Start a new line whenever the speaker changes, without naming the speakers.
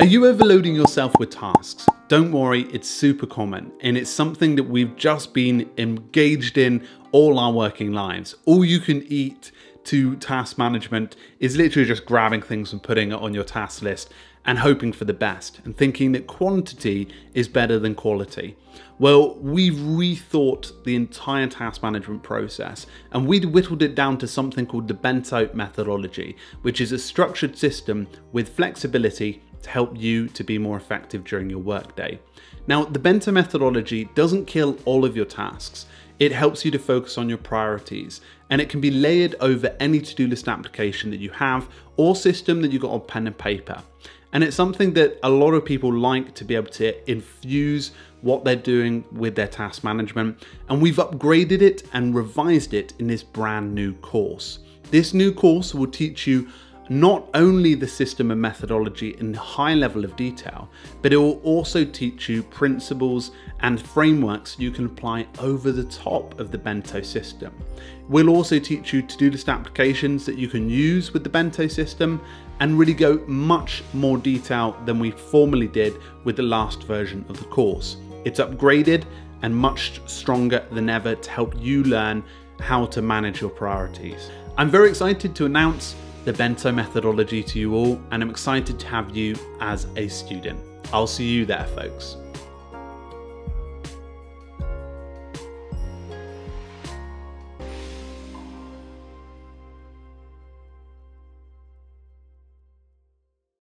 Are you overloading yourself with tasks? Don't worry, it's super common and it's something that we've just been engaged in all our working lives. All you can eat to task management is literally just grabbing things and putting it on your task list and hoping for the best and thinking that quantity is better than quality. Well, we've rethought the entire task management process and we whittled it down to something called the Bento methodology, which is a structured system with flexibility to help you to be more effective during your workday. Now, the Bento methodology doesn't kill all of your tasks. It helps you to focus on your priorities and it can be layered over any to-do list application that you have or system that you've got on pen and paper. And it's something that a lot of people like to be able to infuse what they're doing with their task management. And we've upgraded it and revised it in this brand new course. This new course will teach you not only the system and methodology in high level of detail, but it will also teach you principles and frameworks you can apply over the top of the Bento system. We'll also teach you to-do list applications that you can use with the Bento system and really go much more detail than we formerly did with the last version of the course. It's upgraded and much stronger than ever to help you learn how to manage your priorities. I'm very excited to announce the Bento methodology to you all, and I'm excited to have you as a student. I'll see you there, folks.